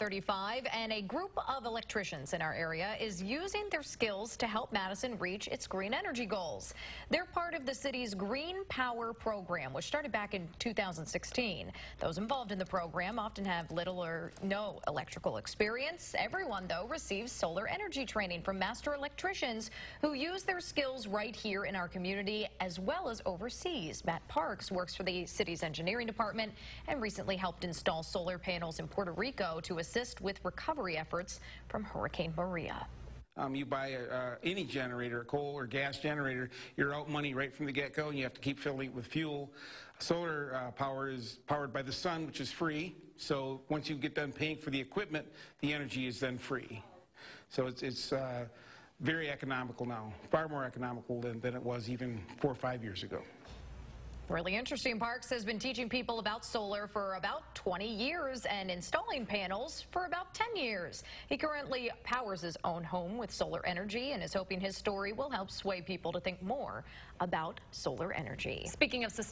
35 and a group of electricians in our area is using their skills to help Madison reach its green energy goals. They're part of the city's Green Power program, which started back in 2016. Those involved in the program often have little or no electrical experience. Everyone, though, receives solar energy training from master electricians who use their skills right here in our community as well as overseas. Matt Parks works for the city's engineering department and recently helped install solar panels in Puerto Rico to assist assist with recovery efforts from Hurricane Maria. Um, you buy a, uh, any generator, a coal or gas generator, you're out money right from the get-go, and you have to keep filling it with fuel. Solar uh, power is powered by the sun, which is free. So once you get done paying for the equipment, the energy is then free. So it's, it's uh, very economical now, far more economical than, than it was even four or five years ago. Really interesting. Parks has been teaching people about solar for about 20 years and installing panels for about 10 years. He currently powers his own home with solar energy and is hoping his story will help sway people to think more about solar energy. Speaking of sustainability,